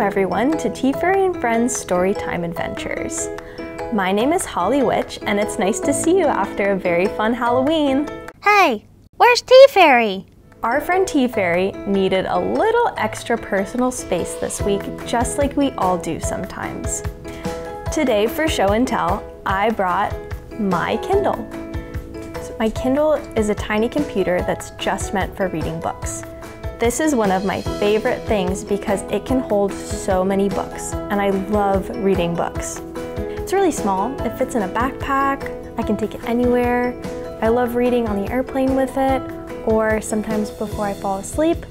Welcome everyone to Tea Fairy and Friends Storytime Adventures. My name is Holly Witch and it's nice to see you after a very fun Halloween. Hey, where's Tea Fairy? Our friend Tea Fairy needed a little extra personal space this week, just like we all do sometimes. Today for show and tell, I brought my Kindle. So my Kindle is a tiny computer that's just meant for reading books. This is one of my favorite things because it can hold so many books, and I love reading books. It's really small, it fits in a backpack, I can take it anywhere. I love reading on the airplane with it, or sometimes before I fall asleep,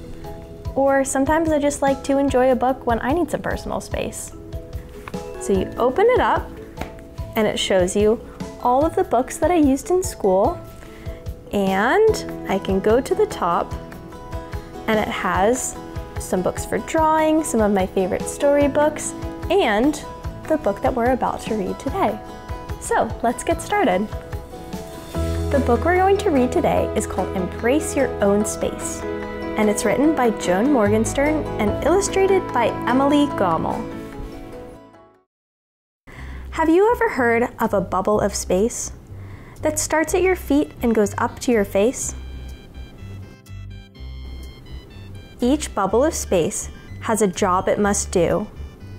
or sometimes I just like to enjoy a book when I need some personal space. So you open it up, and it shows you all of the books that I used in school, and I can go to the top and it has some books for drawing, some of my favorite storybooks, and the book that we're about to read today. So let's get started. The book we're going to read today is called Embrace Your Own Space, and it's written by Joan Morgenstern and illustrated by Emily Gommel. Have you ever heard of a bubble of space that starts at your feet and goes up to your face? Each bubble of space has a job it must do,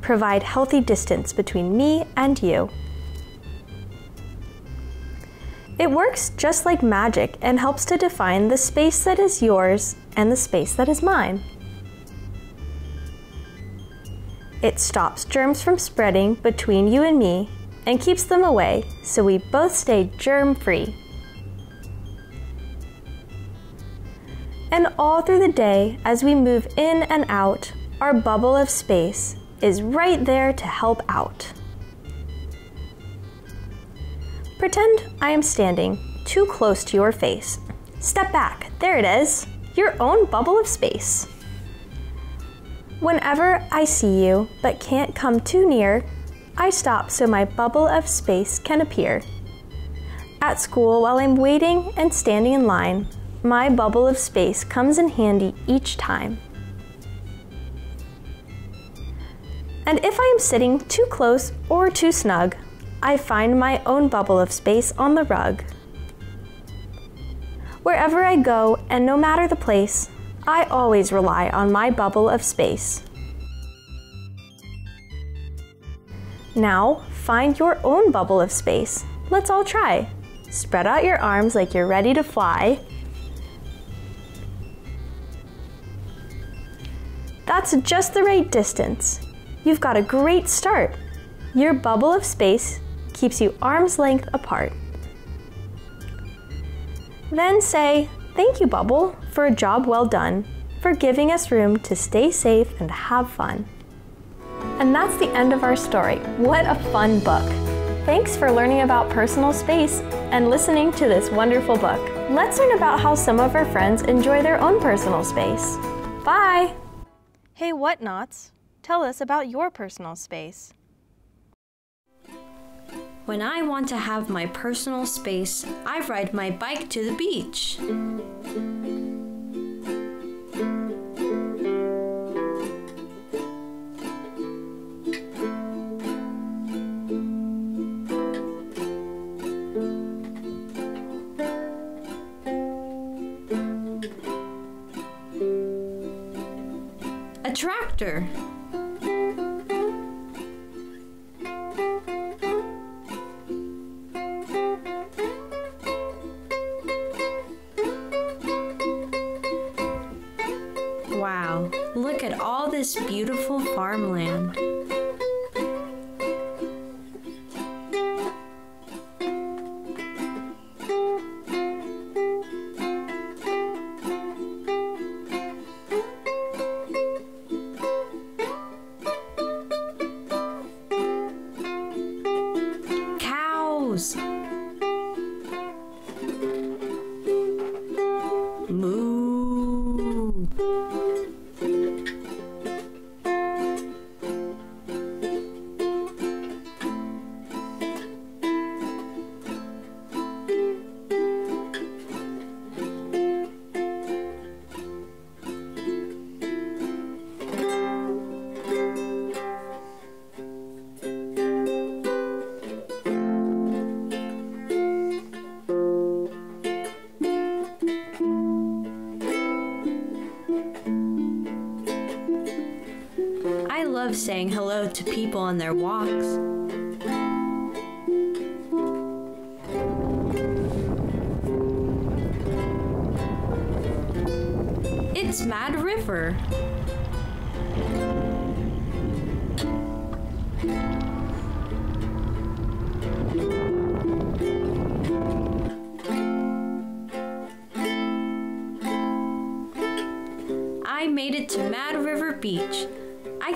provide healthy distance between me and you. It works just like magic and helps to define the space that is yours and the space that is mine. It stops germs from spreading between you and me and keeps them away so we both stay germ free. And all through the day, as we move in and out, our bubble of space is right there to help out. Pretend I am standing too close to your face. Step back, there it is, your own bubble of space. Whenever I see you but can't come too near, I stop so my bubble of space can appear. At school, while I'm waiting and standing in line, my bubble of space comes in handy each time. And if I am sitting too close or too snug, I find my own bubble of space on the rug. Wherever I go, and no matter the place, I always rely on my bubble of space. Now, find your own bubble of space. Let's all try. Spread out your arms like you're ready to fly That's just the right distance. You've got a great start. Your bubble of space keeps you arm's length apart. Then say, Thank you, Bubble, for a job well done, for giving us room to stay safe and have fun. And that's the end of our story. What a fun book! Thanks for learning about personal space and listening to this wonderful book. Let's learn about how some of our friends enjoy their own personal space. Bye! Hey Whatnots, tell us about your personal space. When I want to have my personal space, I ride my bike to the beach. Tractor. Wow, look at all this beautiful farmland. Saying hello to people on their walks. It's Mad River.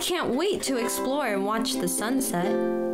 Can't wait to explore and watch the sunset.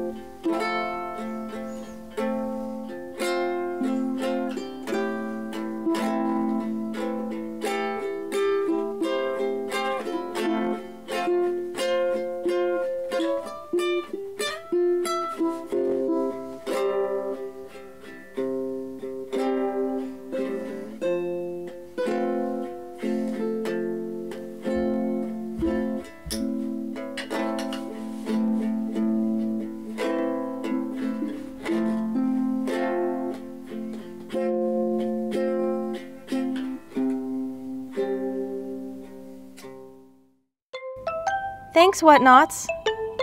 Thanks, Whatnots.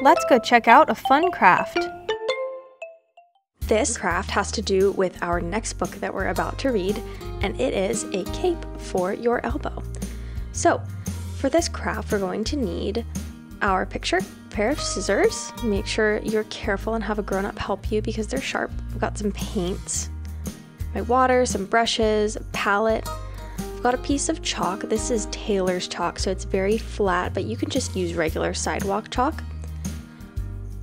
Let's go check out a fun craft. This craft has to do with our next book that we're about to read, and it is a cape for your elbow. So, for this craft, we're going to need our picture, pair of scissors. Make sure you're careful and have a grown up help you because they're sharp. We've got some paints, my water, some brushes, a palette. Got a piece of chalk. This is tailor's chalk, so it's very flat, but you can just use regular sidewalk chalk.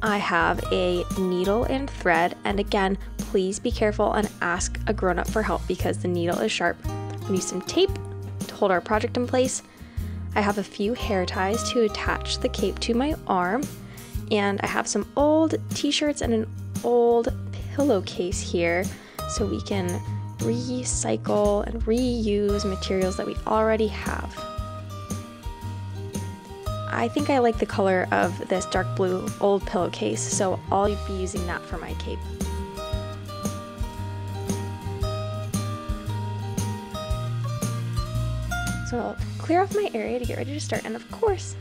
I have a needle and thread, and again, please be careful and ask a grown up for help because the needle is sharp. We need some tape to hold our project in place. I have a few hair ties to attach the cape to my arm, and I have some old t shirts and an old pillowcase here so we can recycle and reuse materials that we already have. I think I like the color of this dark blue old pillowcase, so I'll be using that for my cape. So I'll clear off my area to get ready to start, and of course,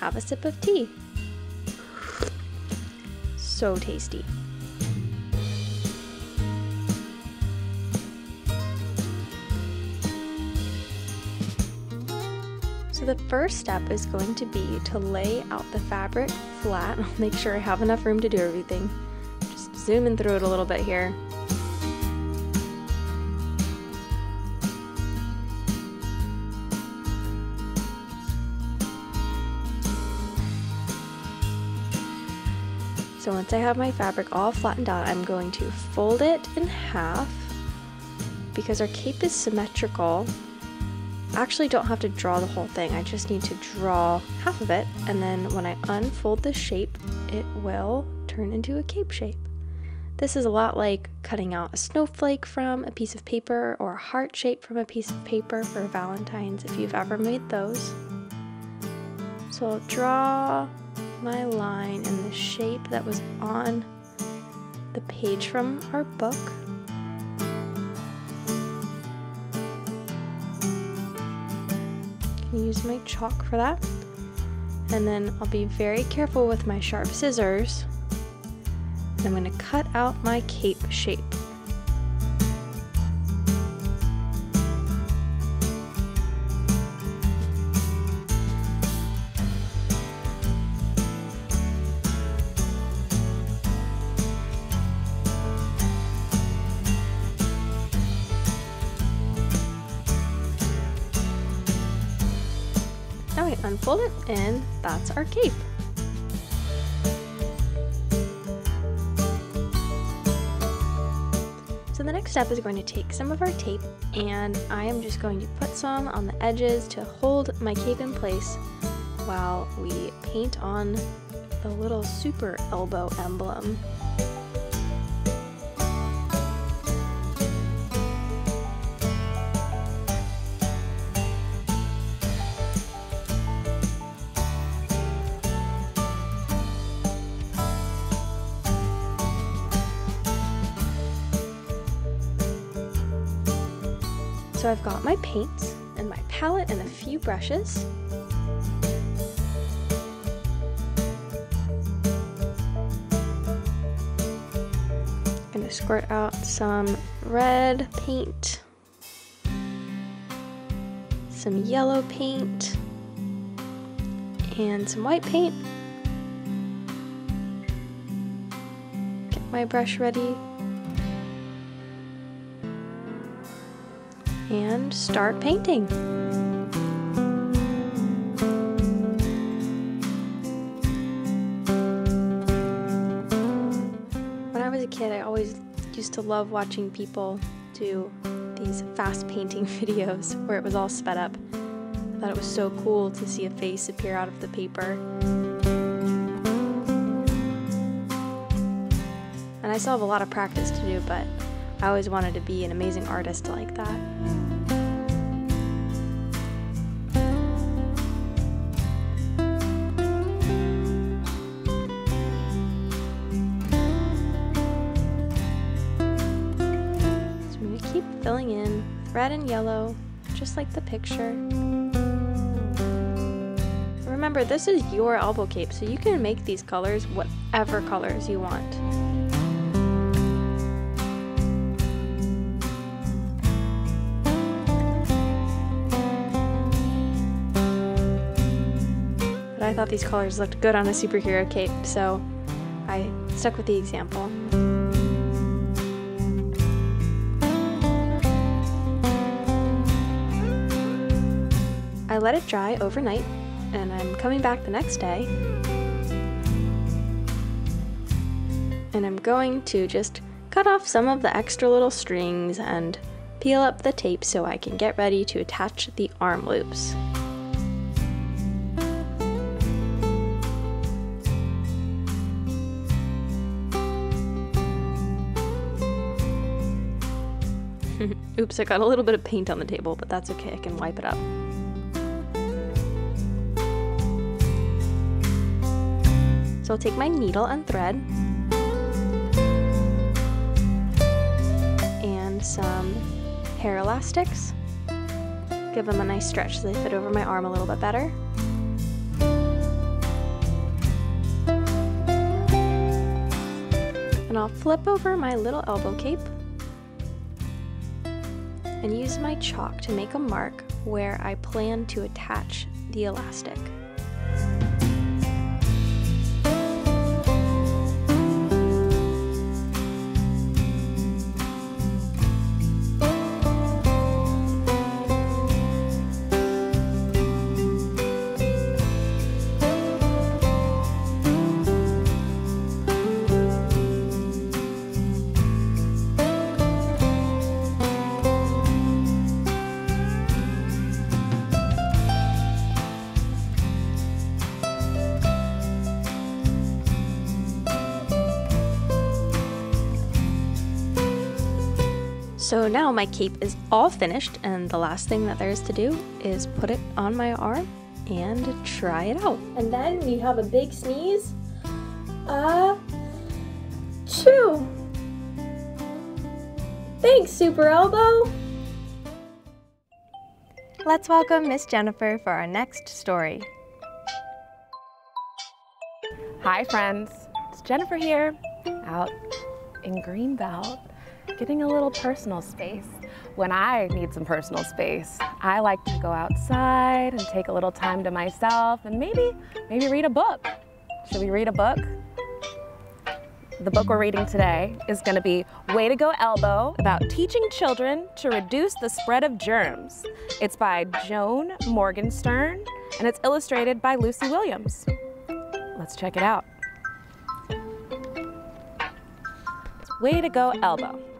have a sip of tea. So tasty. The first step is going to be to lay out the fabric flat. I'll make sure I have enough room to do everything. Just zooming through it a little bit here. So once I have my fabric all flattened out, I'm going to fold it in half because our cape is symmetrical actually don't have to draw the whole thing. I just need to draw half of it, and then when I unfold the shape, it will turn into a cape shape. This is a lot like cutting out a snowflake from a piece of paper or a heart shape from a piece of paper for Valentine's if you've ever made those. So I'll draw my line in the shape that was on the page from our book. Use my chalk for that. And then I'll be very careful with my sharp scissors. I'm going to cut out my cape shape. Unfold it and that's our cape. So the next step is going to take some of our tape and I am just going to put some on the edges to hold my cape in place while we paint on the little super elbow emblem. So I've got my paints and my palette and a few brushes. I'm gonna squirt out some red paint, some yellow paint, and some white paint. Get my brush ready. And start painting. When I was a kid, I always used to love watching people do these fast painting videos where it was all sped up. I thought it was so cool to see a face appear out of the paper. And I still have a lot of practice to do, but I always wanted to be an amazing artist like that. So we keep filling in red and yellow, just like the picture. Remember, this is your elbow cape, so you can make these colors whatever colors you want. Thought these colors looked good on a superhero cape, so I stuck with the example. I let it dry overnight and I'm coming back the next day and I'm going to just cut off some of the extra little strings and peel up the tape so I can get ready to attach the arm loops. Oops, I got a little bit of paint on the table, but that's okay, I can wipe it up. So I'll take my needle and thread and some hair elastics. Give them a nice stretch so they fit over my arm a little bit better. And I'll flip over my little elbow cape and use my chalk to make a mark where I plan to attach the elastic. So now my cape is all finished and the last thing that there is to do is put it on my arm and try it out. And then we have a big sneeze. Uh, chew. Thanks, Super Elbow. Let's welcome Miss Jennifer for our next story. Hi friends, it's Jennifer here, out in Greenbelt getting a little personal space. When I need some personal space, I like to go outside and take a little time to myself and maybe, maybe read a book. Should we read a book? The book we're reading today is going to be Way to Go Elbow about teaching children to reduce the spread of germs. It's by Joan Morgenstern and it's illustrated by Lucy Williams. Let's check it out. Way to Go Elbow.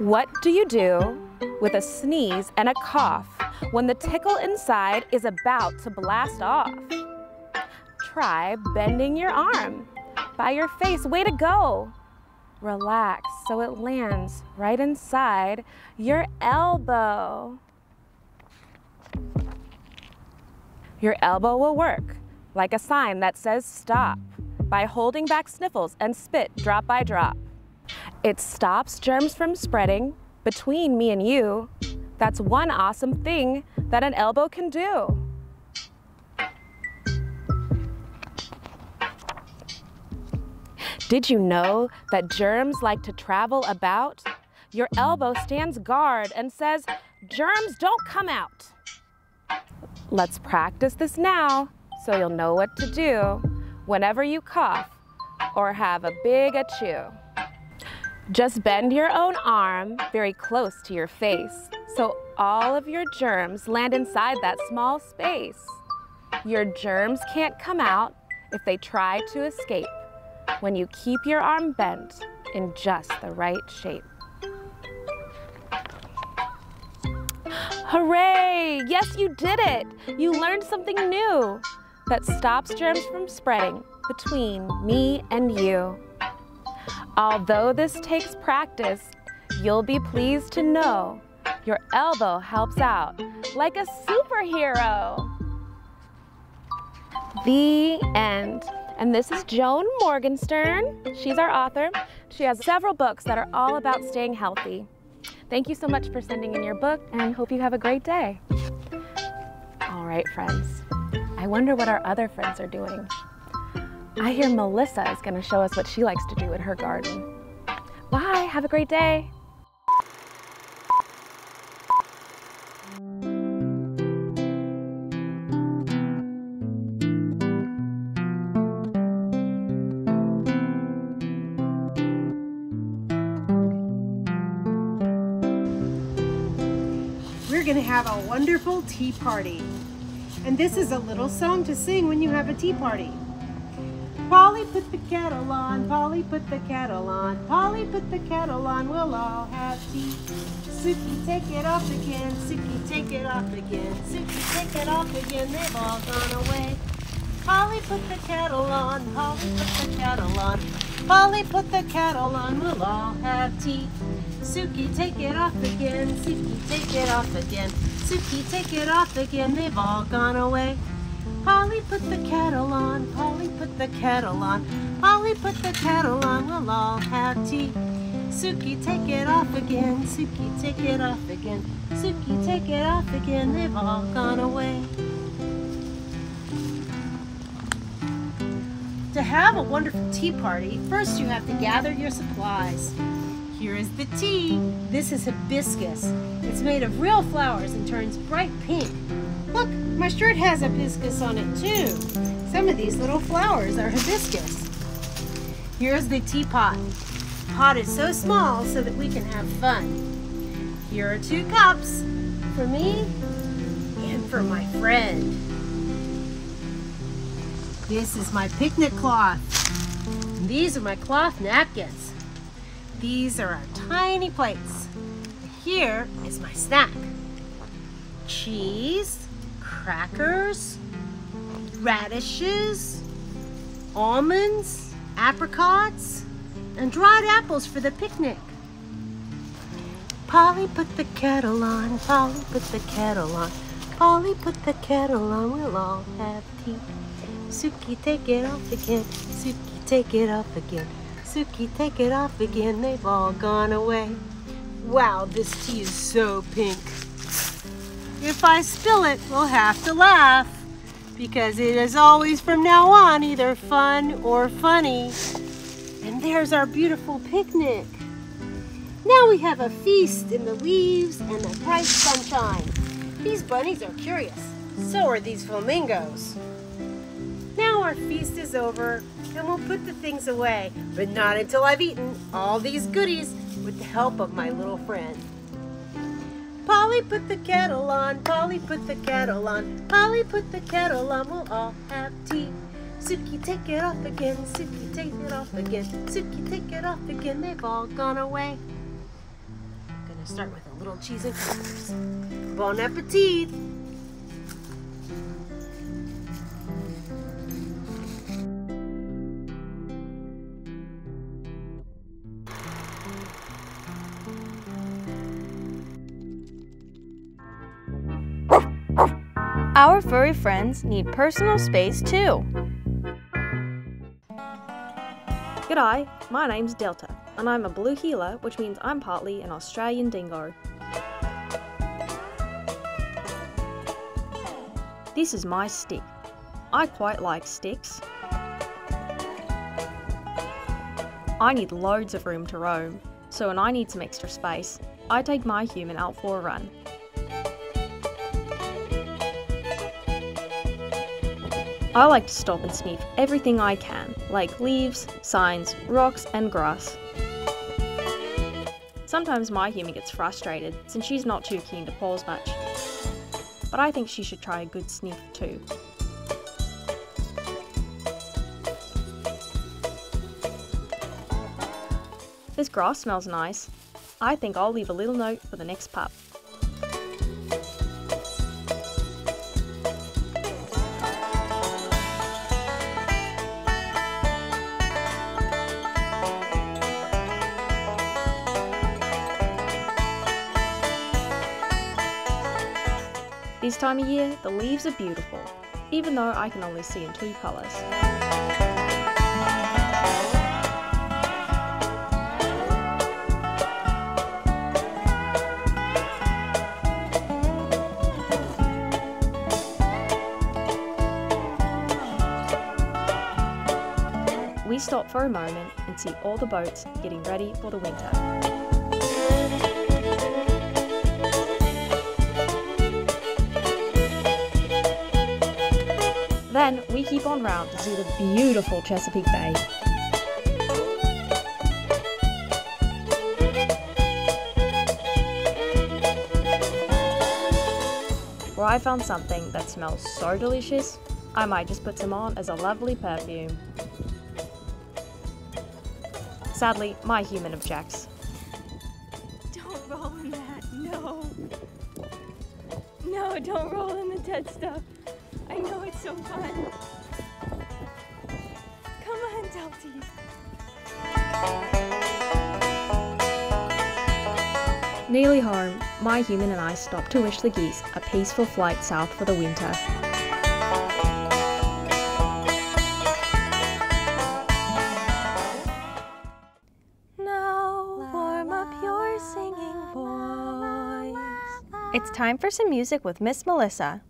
What do you do with a sneeze and a cough when the tickle inside is about to blast off? Try bending your arm by your face. Way to go! Relax so it lands right inside your elbow. Your elbow will work like a sign that says stop by holding back sniffles and spit drop by drop. It stops germs from spreading between me and you. That's one awesome thing that an elbow can do. Did you know that germs like to travel about? Your elbow stands guard and says, germs don't come out. Let's practice this now so you'll know what to do whenever you cough or have a big achoo. Just bend your own arm very close to your face so all of your germs land inside that small space. Your germs can't come out if they try to escape when you keep your arm bent in just the right shape. Hooray! Yes, you did it! You learned something new that stops germs from spreading between me and you. Although this takes practice, you'll be pleased to know your elbow helps out like a superhero. The end. And this is Joan Morgenstern. She's our author. She has several books that are all about staying healthy. Thank you so much for sending in your book and hope you have a great day. All right, friends. I wonder what our other friends are doing. I hear Melissa is going to show us what she likes to do in her garden. Bye, have a great day. We're going to have a wonderful tea party. And this is a little song to sing when you have a tea party. Polly put the kettle on, Polly put the kettle on, Polly put the kettle on, we'll all have tea. Suki, take it off again, Suki, take it off again, Suki, take it off again, they've all gone away. Polly put the kettle on, Polly put the kettle on, Polly put the kettle on, we'll all have tea. Suki, take it off again, Suki, take it off again, Suki, take it off again, they've all gone away. Polly put the kettle on, Polly put the kettle on, Polly put the kettle on, we'll all have tea. Suki, take it off again, Suki, take it off again, Suki, take it off again, they've all gone away. To have a wonderful tea party, first you have to gather your supplies. Here is the tea. This is hibiscus. It's made of real flowers and turns bright pink. Look, my shirt has hibiscus on it too. Some of these little flowers are hibiscus. Here's the teapot. Pot is so small so that we can have fun. Here are two cups for me and for my friend. This is my picnic cloth. These are my cloth napkins. These are our tiny plates. Here is my snack. Cheese, crackers, radishes, almonds, apricots, and dried apples for the picnic. Polly put the kettle on, Polly put the kettle on, Polly put the kettle on, we'll all have tea. Suki, take it off again, Suki, take it off again, Suki, take it off again, they've all gone away. Wow, this tea is so pink. If I spill it, we'll have to laugh because it is always from now on either fun or funny. And there's our beautiful picnic. Now we have a feast in the leaves and the bright sunshine. These bunnies are curious. So are these flamingos. Now our feast is over and we'll put the things away, but not until I've eaten all these goodies with the help of my little friend. Polly put the kettle on, Polly put the kettle on, Polly put the kettle on, we'll all have tea. Suki, take it off again, Suki, take it off again, Suki, take it off again, they've all gone away. I'm gonna start with a little cheese and crackers. Bon appetit! Our furry friends need personal space too. G'day, my name's Delta, and I'm a blue heeler, which means I'm partly an Australian dingo. This is my stick. I quite like sticks. I need loads of room to roam, so when I need some extra space, I take my human out for a run. I like to stop and sniff everything I can, like leaves, signs, rocks, and grass. Sometimes my human gets frustrated since she's not too keen to pause much. But I think she should try a good sniff too. This grass smells nice. I think I'll leave a little note for the next pup. Time of year, the leaves are beautiful, even though I can only see in two colours. We stop for a moment and see all the boats getting ready for the winter. Then we keep on round to see the beautiful Chesapeake Bay. Where I found something that smells so delicious, I might just put some on as a lovely perfume. Sadly, my human objects. Don't roll in that. No. No, don't roll in the dead stuff. I know it's so fun. Come on, Delties. Nearly home, my human and I stop to wish the geese a peaceful flight south for the winter. Now warm up your singing voice. It's time for some music with Miss Melissa.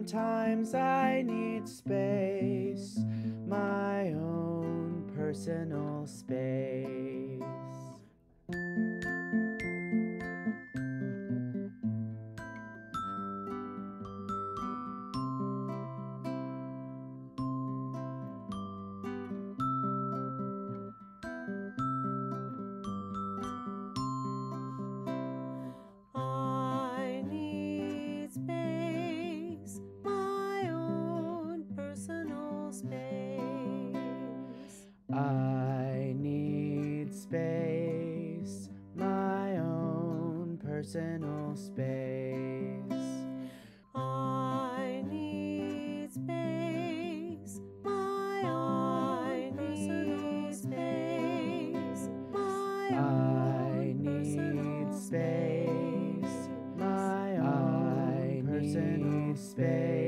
Sometimes I need space, my own personal space. I need space, my own personal space.